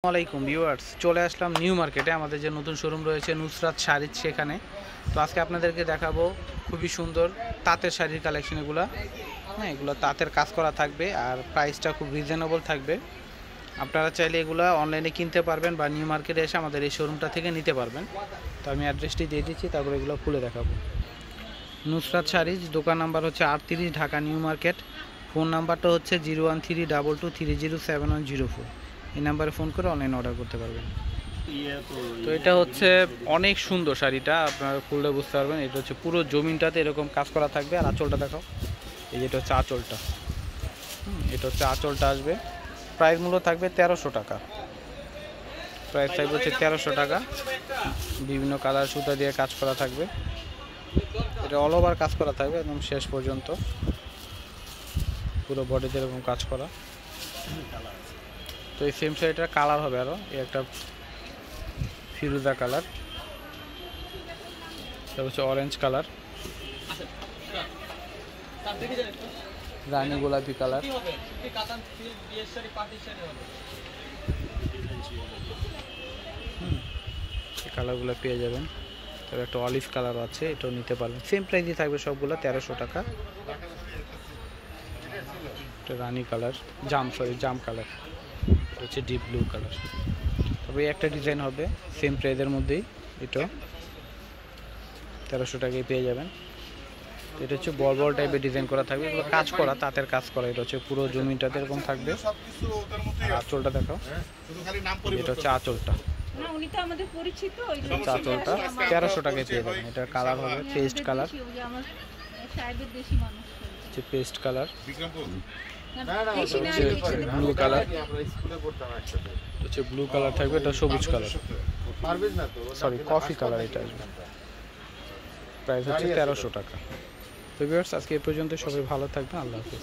আসসালামাইকুম ভিউয়ার্স, চলে আসলাম নিউ মার্কেটে। আমাদের যে নতুন শোরুম রয়েছে নুসরাত শাড়ির সেখানে। তো আজকে আপনাদেরকে দেখাবো খুবই সুন্দর তাঁতের শাড়ির কালেকশন এগুলো। হ্যাঁ এগুলো তাঁতের কাজ করা থাকবে আর প্রাইসটা খুব রিজনেবল থাকবে। আপনারা চাইলে এগুলো অনলাইনে কিনতে পারবেন বা নিউ মার্কেটে এসে আমাদের এই শোরুমটা থেকে নিতে পারবেন। তো আমি অ্যাড্রেসটি দিয়ে দিচ্ছি, তারপর এগুলো খুলে দেখাবো। নুসরাত শাড়িজ দোকান নাম্বার হচ্ছে আটত্রিশ ঢাকা নিউ মার্কেট। ফোন নাম্বারটা হচ্ছে zero one three double two three zero seven one zero four এই নাম্বারে ফোন করে অনলাইন অর্ডার করতে পারবেন। তো এটা হচ্ছে অনেক সুন্দর শাড়িটা আপনারা খুললে বুঝতে পারবেন। এটা হচ্ছে পুরো জমিনটাতে এরকম কাজ করা থাকবে। আর আঁচলটা দেখাও। এই যেটা হচ্ছে আঁচলটা। এটা হচ্ছে আঁচলটা আসবে। প্রাইস মূল্য থাকবে তেরোশো টাকা। প্রাইস থাকবে হচ্ছে তেরোশো টাকা। বিভিন্ন কালার সুতা দিয়ে কাজ করা থাকবে। এটা অল ওভার কাজ করা থাকবে একদম শেষ পর্যন্ত। পুরো বডিতে এরকম কাজ করা। তো এই সেম শাড়িটার কালার হবে আরও এই একটা ফিরুজা কালার এটা হচ্ছে অরেঞ্জ কালার রানী গোলাপি কালার কালারগুলো পেয়ে যাবেন। তবে একটা অলিভ কালার আছে, এটাও নিতে পারবেন। সেম প্রাইসই থাকবে সবগুলো, তেরোশো টাকা। রানী কালার জাম সরি জাম কালার এটা হচ্ছে ডিপ ব্লু কালার তবে একটা ডিজাইন হবে সেম প্রাইজের মধ্যেই এটা। তেরোশো টাকায় পেয়ে যাবেন। এটা হচ্ছে বল বল টাইপের ডিজাইন করা থাকবে এগুলো কাজ করা তাঁতের কাজ করা এটা হচ্ছে পুরো জমিটাতে এরকম থাকবে। আঁচলটা দেখাও। এটা হচ্ছে আঁচলটা। আঁচলটা। তেরোশো টাকায় পেয়ে যাবেন। এটার কালার হবে পেস্ট কালার হচ্ছে পেস্ট কালার। হচ্ছে ব্লু কালার হচ্ছে ব্লু কালার থাকবে এটা সবুজ কালার পারবেন না তো? সরি কফি কালার এটা আসবে। প্রাইস হচ্ছে তেরোশো টাকা। তো ভিউয়ার্স আজকে এ পর্যন্ত সবাই ভালো থাকবে আল্লাহ হাফিজ।